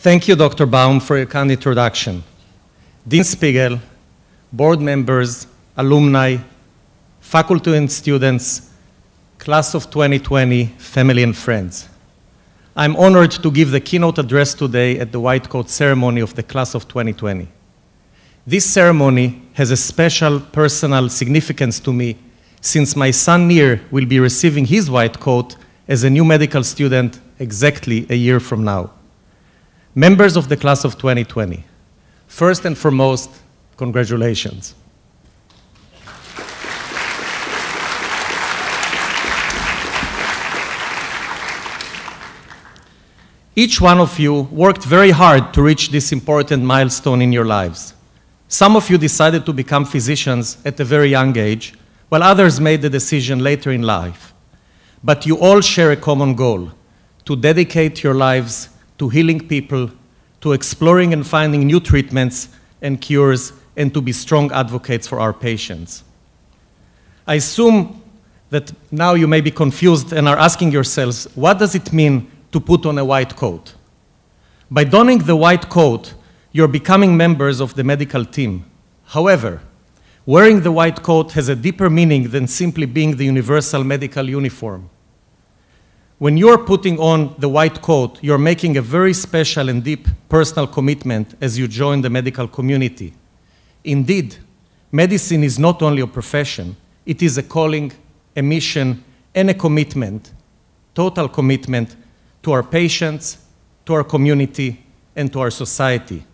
Thank you, Dr. Baum, for your kind introduction. Dean Spiegel, board members, alumni, faculty and students, class of 2020, family and friends. I'm honored to give the keynote address today at the White Coat ceremony of the class of 2020. This ceremony has a special personal significance to me since my son Nir will be receiving his white coat as a new medical student exactly a year from now. Members of the class of 2020, first and foremost, congratulations. Each one of you worked very hard to reach this important milestone in your lives. Some of you decided to become physicians at a very young age, while others made the decision later in life. But you all share a common goal to dedicate your lives to healing people, to exploring and finding new treatments and cures, and to be strong advocates for our patients. I assume that now you may be confused and are asking yourselves, what does it mean to put on a white coat? By donning the white coat, you're becoming members of the medical team. However, wearing the white coat has a deeper meaning than simply being the universal medical uniform. When you're putting on the white coat, you're making a very special and deep personal commitment as you join the medical community. Indeed, medicine is not only a profession, it is a calling, a mission, and a commitment, total commitment to our patients, to our community, and to our society.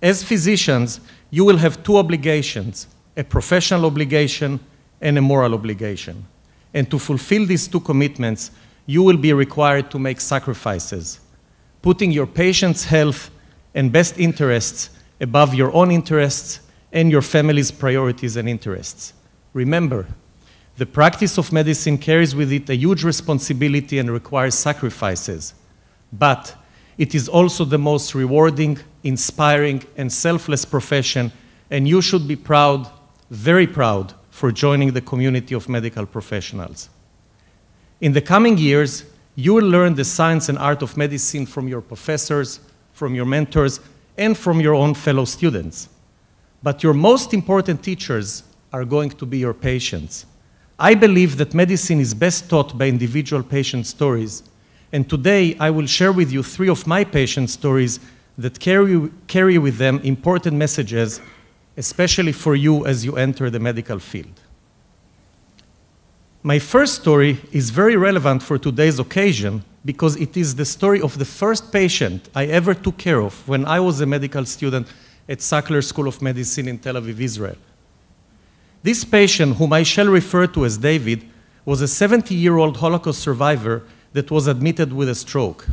As physicians, you will have two obligations a professional obligation and a moral obligation. And to fulfill these two commitments, you will be required to make sacrifices, putting your patient's health and best interests above your own interests and your family's priorities and interests. Remember, the practice of medicine carries with it a huge responsibility and requires sacrifices, but it is also the most rewarding, inspiring, and selfless profession, and you should be proud, very proud, for joining the community of medical professionals. In the coming years, you will learn the science and art of medicine from your professors, from your mentors, and from your own fellow students. But your most important teachers are going to be your patients. I believe that medicine is best taught by individual patient stories, and today I will share with you three of my patient stories that carry, carry with them important messages, especially for you as you enter the medical field. My first story is very relevant for today's occasion because it is the story of the first patient I ever took care of when I was a medical student at Sackler School of Medicine in Tel Aviv, Israel. This patient, whom I shall refer to as David, was a 70 year old Holocaust survivor that was admitted with a stroke.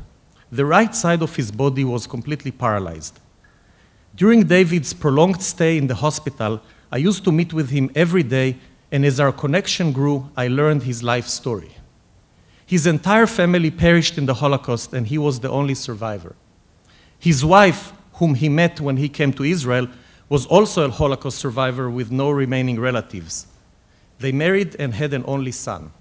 The right side of his body was completely paralyzed. During David's prolonged stay in the hospital, I used to meet with him every day and as our connection grew, I learned his life story. His entire family perished in the Holocaust, and he was the only survivor. His wife, whom he met when he came to Israel, was also a Holocaust survivor with no remaining relatives. They married and had an only son.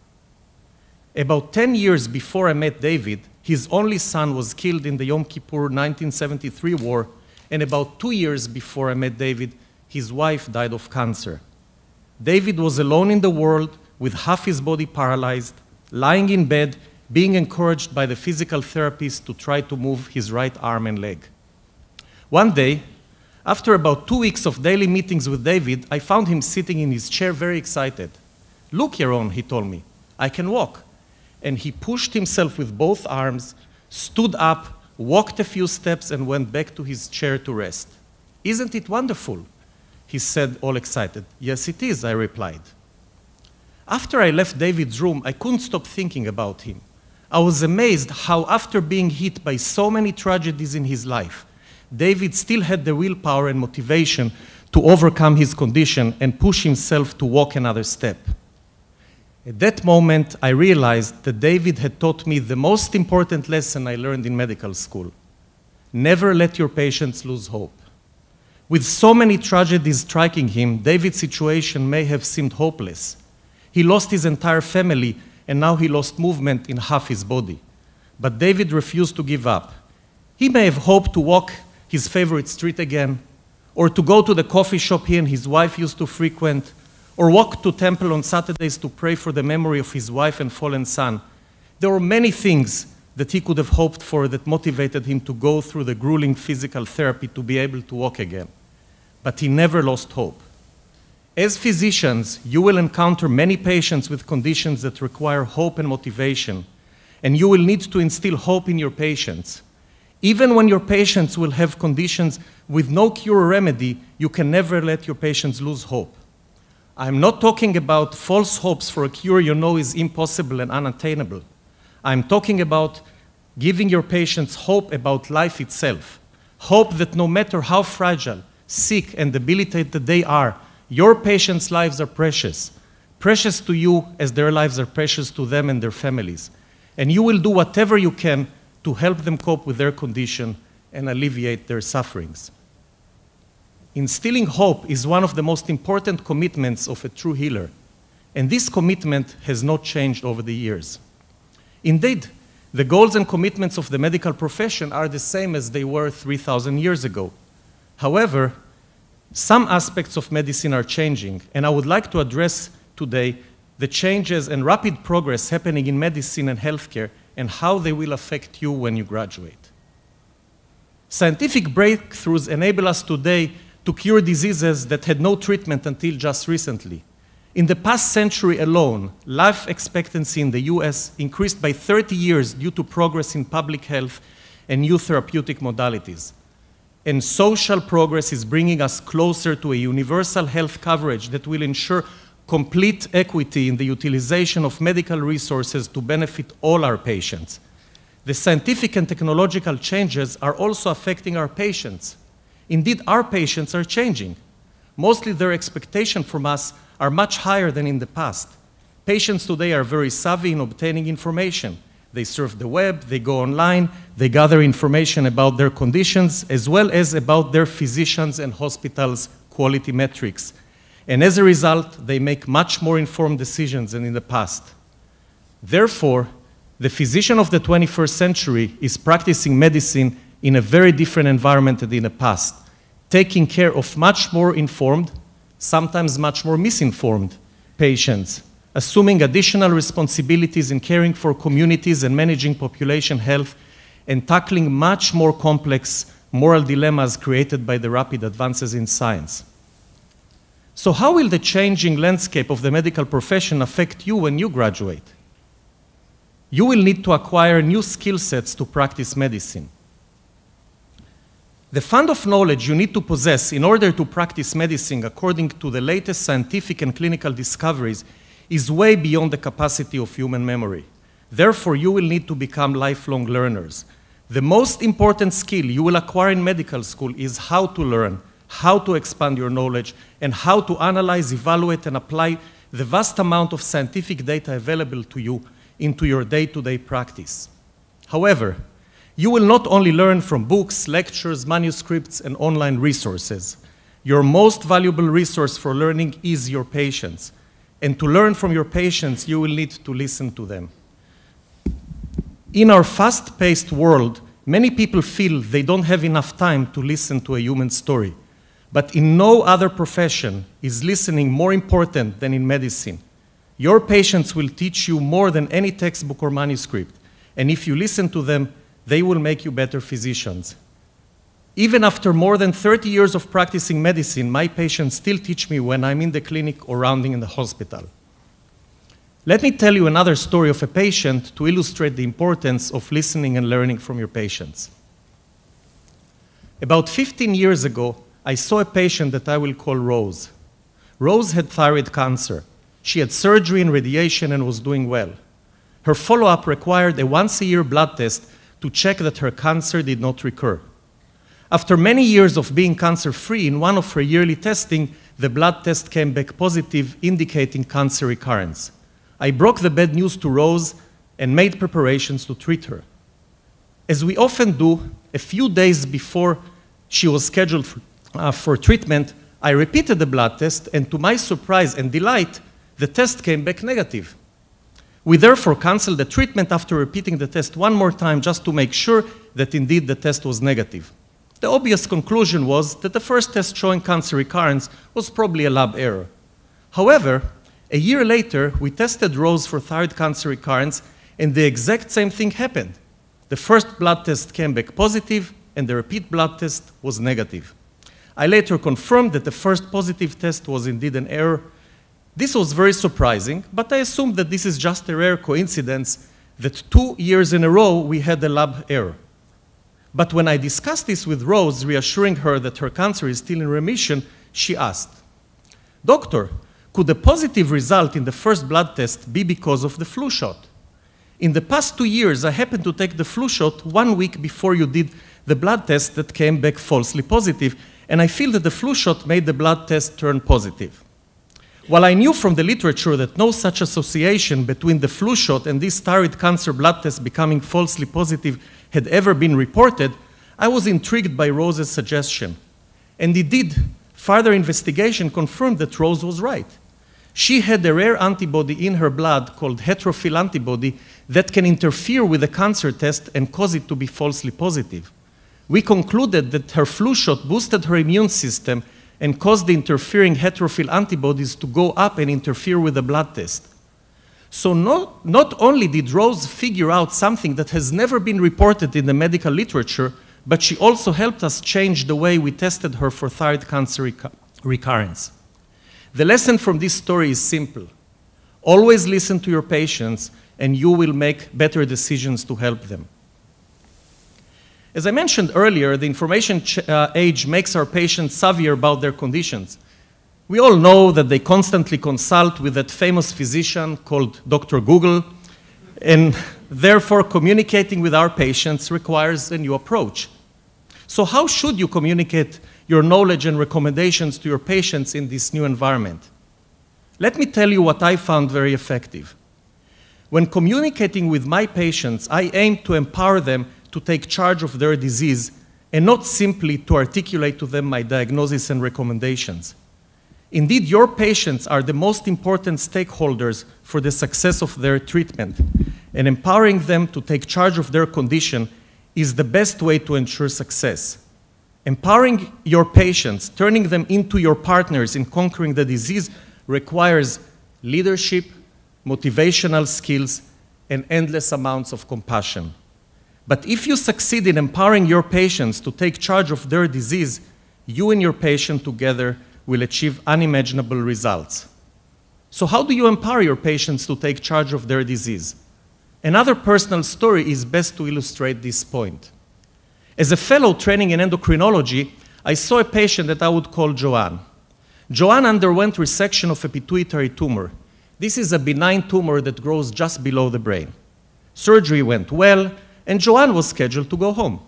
About 10 years before I met David, his only son was killed in the Yom Kippur 1973 war, and about two years before I met David, his wife died of cancer. David was alone in the world with half his body paralyzed, lying in bed, being encouraged by the physical therapist to try to move his right arm and leg. One day, after about two weeks of daily meetings with David, I found him sitting in his chair very excited. Look, Yaron, he told me, I can walk. And he pushed himself with both arms, stood up, walked a few steps, and went back to his chair to rest. Isn't it wonderful? He said, all excited. Yes, it is, I replied. After I left David's room, I couldn't stop thinking about him. I was amazed how, after being hit by so many tragedies in his life, David still had the willpower and motivation to overcome his condition and push himself to walk another step. At that moment, I realized that David had taught me the most important lesson I learned in medical school never let your patients lose hope. With so many tragedies striking him, David's situation may have seemed hopeless. He lost his entire family, and now he lost movement in half his body. But David refused to give up. He may have hoped to walk his favorite street again, or to go to the coffee shop he and his wife used to frequent, or walk to temple on Saturdays to pray for the memory of his wife and fallen son. There were many things that he could have hoped for that motivated him to go through the grueling physical therapy to be able to walk again. But he never lost hope. As physicians, you will encounter many patients with conditions that require hope and motivation, and you will need to instill hope in your patients. Even when your patients will have conditions with no cure or remedy, you can never let your patients lose hope. I'm not talking about false hopes for a cure you know is impossible and unattainable. I'm talking about giving your patients hope about life itself. Hope that no matter how fragile, sick, and debilitated that they are, your patients' lives are precious. Precious to you as their lives are precious to them and their families. And you will do whatever you can to help them cope with their condition and alleviate their sufferings. Instilling hope is one of the most important commitments of a true healer, and this commitment has not changed over the years. Indeed, the goals and commitments of the medical profession are the same as they were 3,000 years ago. However, some aspects of medicine are changing, and I would like to address today the changes and rapid progress happening in medicine and healthcare and how they will affect you when you graduate. Scientific breakthroughs enable us today to cure diseases that had no treatment until just recently. In the past century alone, life expectancy in the US increased by 30 years due to progress in public health and new therapeutic modalities. And social progress is bringing us closer to a universal health coverage that will ensure complete equity in the utilization of medical resources to benefit all our patients. The scientific and technological changes are also affecting our patients. Indeed, our patients are changing. Mostly their expectations from us are much higher than in the past. Patients today are very savvy in obtaining information. They surf the web, they go online, they gather information about their conditions, as well as about their physicians and hospitals' quality metrics and as a result, they make much more informed decisions than in the past. Therefore, the physician of the 21st century is practicing medicine in a very different environment than in the past, taking care of much more informed, sometimes much more misinformed patients, assuming additional responsibilities in caring for communities and managing population health, and tackling much more complex moral dilemmas created by the rapid advances in science. So, how will the changing landscape of the medical profession affect you when you graduate? You will need to acquire new skill sets to practice medicine. The fund of knowledge you need to possess in order to practice medicine according to the latest scientific and clinical discoveries is way beyond the capacity of human memory. Therefore, you will need to become lifelong learners. The most important skill you will acquire in medical school is how to learn, how to expand your knowledge, and how to analyze, evaluate, and apply the vast amount of scientific data available to you into your day to day practice. However, you will not only learn from books, lectures, manuscripts, and online resources. Your most valuable resource for learning is your patients. And to learn from your patients, you will need to listen to them. In our fast paced world, many people feel they don't have enough time to listen to a human story. But in no other profession is listening more important than in medicine. Your patients will teach you more than any textbook or manuscript, and if you listen to them, they will make you better physicians. Even after more than 30 years of practicing medicine, my patients still teach me when I'm in the clinic or rounding in the hospital. Let me tell you another story of a patient to illustrate the importance of listening and learning from your patients. About 15 years ago, I saw a patient that I will call Rose. Rose had thyroid cancer. She had surgery and radiation and was doing well. Her follow up required a once a year blood test to check that her cancer did not recur. After many years of being cancer free, in one of her yearly testing, the blood test came back positive, indicating cancer recurrence. I broke the bad news to Rose and made preparations to treat her. As we often do, a few days before she was scheduled for uh, for treatment, I repeated the blood test, and to my surprise and delight, the test came back negative. We therefore canceled the treatment after repeating the test one more time just to make sure that indeed the test was negative. The obvious conclusion was that the first test showing cancer recurrence was probably a lab error. However, a year later, we tested Rose for thyroid cancer recurrence, and the exact same thing happened. The first blood test came back positive, and the repeat blood test was negative. I later confirmed that the first positive test was indeed an error. This was very surprising, but I assumed that this is just a rare coincidence that two years in a row we had a lab error. But when I discussed this with Rose, reassuring her that her cancer is still in remission, she asked, Doctor, could the positive result in the first blood test be because of the flu shot? In the past two years, I happened to take the flu shot one week before you did the blood test that came back falsely positive, and I feel that the flu shot made the blood test turn positive. While I knew from the literature that no such association between the flu shot and this thyroid cancer blood test becoming falsely positive had ever been reported, I was intrigued by Rose's suggestion. And indeed, further investigation confirmed that Rose was right. She had a rare antibody in her blood called heterophil antibody that can interfere with the cancer test and cause it to be falsely positive. We concluded that her flu shot boosted her immune system and caused the interfering heterophil antibodies to go up and interfere with the blood test. So not, not only did Rose figure out something that has never been reported in the medical literature, but she also helped us change the way we tested her for thyroid cancer recurrence. The lesson from this story is simple. Always listen to your patients, and you will make better decisions to help them. As I mentioned earlier, the information uh, age makes our patients savvier about their conditions. We all know that they constantly consult with that famous physician called Dr. Google, and therefore communicating with our patients requires a new approach. So, how should you communicate your knowledge and recommendations to your patients in this new environment. Let me tell you what I found very effective. When communicating with my patients, I aim to empower them to take charge of their disease and not simply to articulate to them my diagnosis and recommendations. Indeed, your patients are the most important stakeholders for the success of their treatment, and empowering them to take charge of their condition is the best way to ensure success. Empowering your patients, turning them into your partners in conquering the disease, requires leadership, motivational skills, and endless amounts of compassion. But if you succeed in empowering your patients to take charge of their disease, you and your patient together will achieve unimaginable results. So, how do you empower your patients to take charge of their disease? Another personal story is best to illustrate this point. As a fellow training in endocrinology, I saw a patient that I would call Joanne. Joanne underwent resection of a pituitary tumor. This is a benign tumor that grows just below the brain. Surgery went well, and Joanne was scheduled to go home.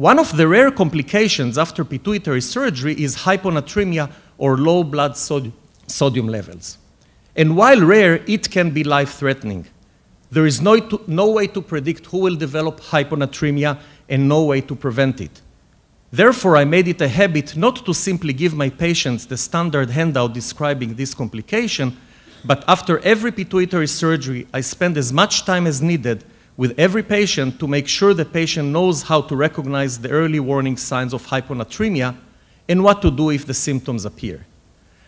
One of the rare complications after pituitary surgery is hyponatremia or low blood sodium levels. And while rare, it can be life threatening. There is no, to, no way to predict who will develop hyponatremia and no way to prevent it. Therefore, I made it a habit not to simply give my patients the standard handout describing this complication, but after every pituitary surgery, I spend as much time as needed with every patient to make sure the patient knows how to recognize the early warning signs of hyponatremia and what to do if the symptoms appear.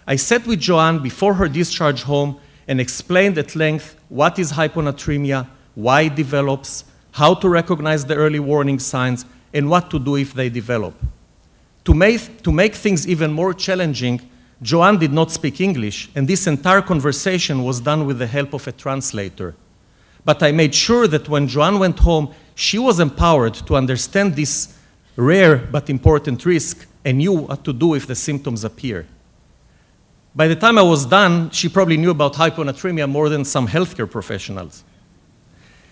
I sat with Joanne before her discharge home and explained at length what is hyponatremia, why it develops, how to recognize the early warning signs, and what to do if they develop. To make, to make things even more challenging, Joanne did not speak English, and this entire conversation was done with the help of a translator. But I made sure that when Joanne went home, she was empowered to understand this rare but important risk and knew what to do if the symptoms appear. By the time I was done, she probably knew about hyponatremia more than some healthcare professionals.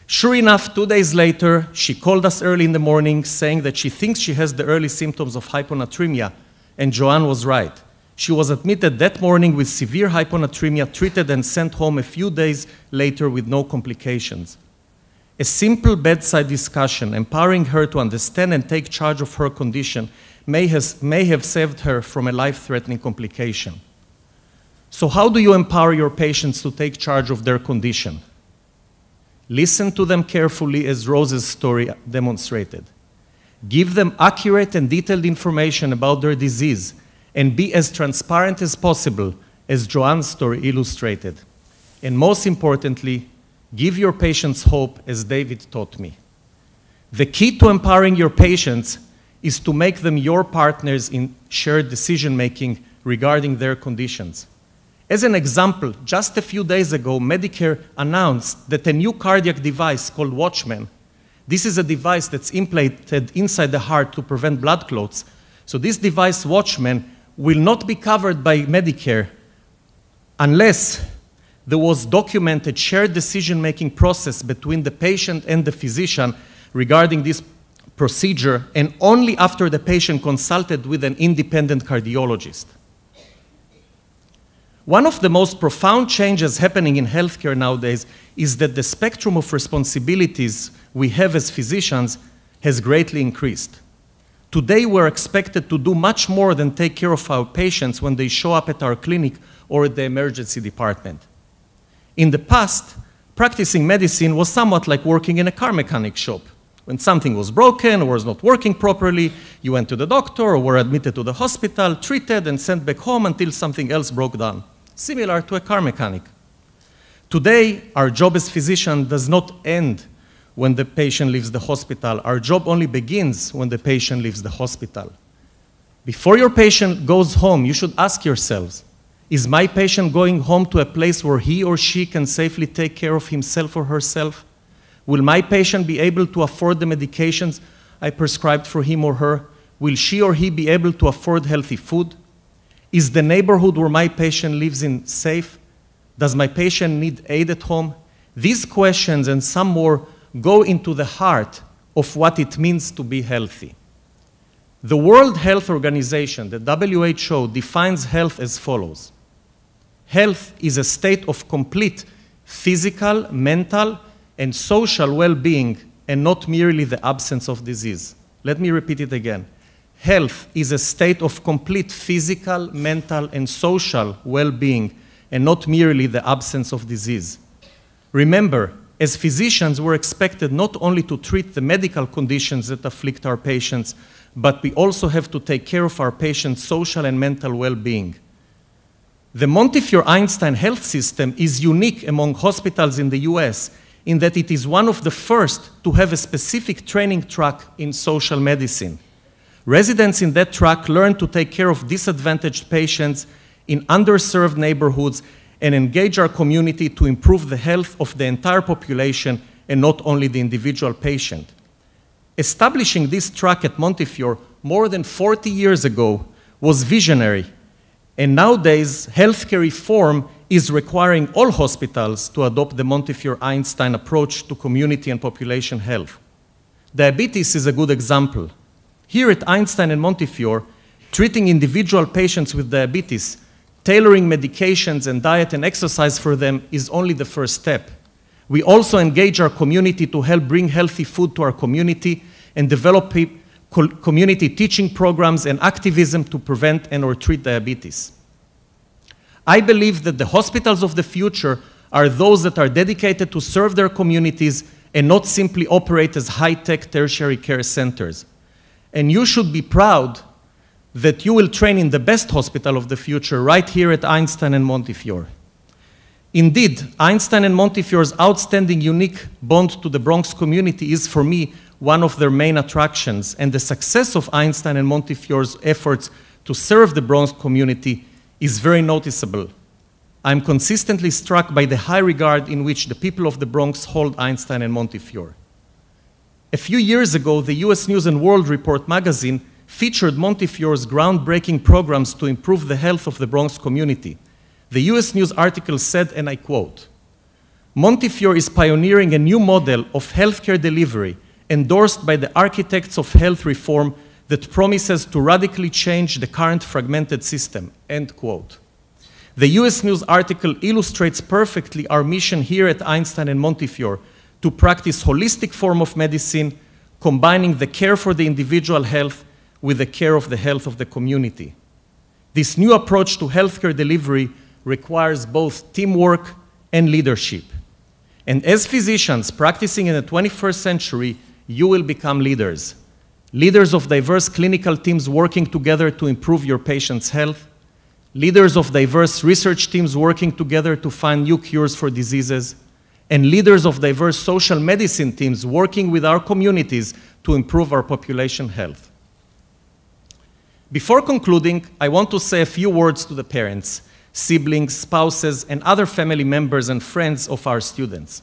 Sure enough, two days later, she called us early in the morning saying that she thinks she has the early symptoms of hyponatremia, and Joanne was right. She was admitted that morning with severe hyponatremia, treated and sent home a few days later with no complications. A simple bedside discussion, empowering her to understand and take charge of her condition, may, has, may have saved her from a life threatening complication. So, how do you empower your patients to take charge of their condition? Listen to them carefully, as Rose's story demonstrated. Give them accurate and detailed information about their disease, and be as transparent as possible, as Joanne's story illustrated. And most importantly, give your patients hope, as David taught me. The key to empowering your patients is to make them your partners in shared decision making regarding their conditions. As an example, just a few days ago, Medicare announced that a new cardiac device called Watchman, this is a device that's implanted inside the heart to prevent blood clots. So this device, Watchman, will not be covered by Medicare unless there was documented shared decision-making process between the patient and the physician regarding this procedure, and only after the patient consulted with an independent cardiologist. One of the most profound changes happening in healthcare nowadays is that the spectrum of responsibilities we have as physicians has greatly increased. Today, we're expected to do much more than take care of our patients when they show up at our clinic or at the emergency department. In the past, practicing medicine was somewhat like working in a car mechanic shop. When something was broken or was not working properly, you went to the doctor or were admitted to the hospital, treated, and sent back home until something else broke down, similar to a car mechanic. Today, our job as physician does not end when the patient leaves the hospital. Our job only begins when the patient leaves the hospital. Before your patient goes home, you should ask yourselves, is my patient going home to a place where he or she can safely take care of himself or herself? Will my patient be able to afford the medications I prescribed for him or her? Will she or he be able to afford healthy food? Is the neighborhood where my patient lives in safe? Does my patient need aid at home? These questions and some more go into the heart of what it means to be healthy. The World Health Organization, the WHO, defines health as follows Health is a state of complete physical, mental, and social well being, and not merely the absence of disease. Let me repeat it again. Health is a state of complete physical, mental, and social well being, and not merely the absence of disease. Remember, as physicians, we're expected not only to treat the medical conditions that afflict our patients, but we also have to take care of our patients' social and mental well being. The Montefiore Einstein health system is unique among hospitals in the US in that it is one of the first to have a specific training track in social medicine. Residents in that track learn to take care of disadvantaged patients in underserved neighborhoods and engage our community to improve the health of the entire population and not only the individual patient. Establishing this track at Montefiore more than 40 years ago was visionary, and nowadays healthcare reform is requiring all hospitals to adopt the Montefiore Einstein approach to community and population health. Diabetes is a good example. Here at Einstein and Montefiore, treating individual patients with diabetes, tailoring medications and diet and exercise for them is only the first step. We also engage our community to help bring healthy food to our community and develop community teaching programs and activism to prevent and or treat diabetes. I believe that the hospitals of the future are those that are dedicated to serve their communities and not simply operate as high-tech tertiary care centers. And you should be proud that you will train in the best hospital of the future right here at Einstein and Montefiore. Indeed, Einstein and Montefiore's outstanding unique bond to the Bronx community is for me one of their main attractions, and the success of Einstein and Montefiore's efforts to serve the Bronx community is very noticeable. I'm consistently struck by the high regard in which the people of the Bronx hold Einstein and Montefiore. A few years ago, the US News and World Report magazine featured Montefiore's groundbreaking programs to improve the health of the Bronx community. The US News article said, and I quote, Montefiore is pioneering a new model of healthcare delivery endorsed by the architects of health reform that promises to radically change the current fragmented system, end quote. The US News article illustrates perfectly our mission here at Einstein and Montefiore to practice holistic form of medicine, combining the care for the individual health with the care of the health of the community. This new approach to healthcare delivery requires both teamwork and leadership. And as physicians practicing in the 21st century, you will become leaders. Leaders of diverse clinical teams working together to improve your patient's health, leaders of diverse research teams working together to find new cures for diseases, and leaders of diverse social medicine teams working with our communities to improve our population health. Before concluding, I want to say a few words to the parents, siblings, spouses, and other family members and friends of our students.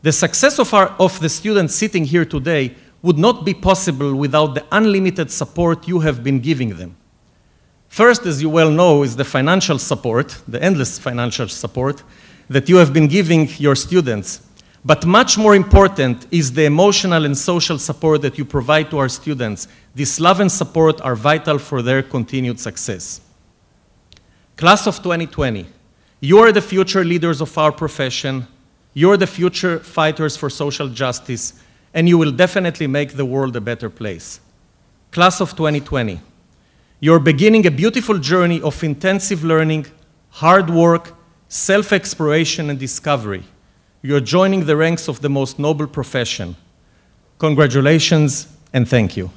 The success of, our, of the students sitting here today would not be possible without the unlimited support you have been giving them. First, as you well know, is the financial support, the endless financial support that you have been giving your students. But much more important is the emotional and social support that you provide to our students. This love and support are vital for their continued success. Class of 2020, you are the future leaders of our profession, you're the future fighters for social justice, and you will definitely make the world a better place. Class of 2020, you're beginning a beautiful journey of intensive learning, hard work, self exploration, and discovery. You're joining the ranks of the most noble profession. Congratulations and thank you.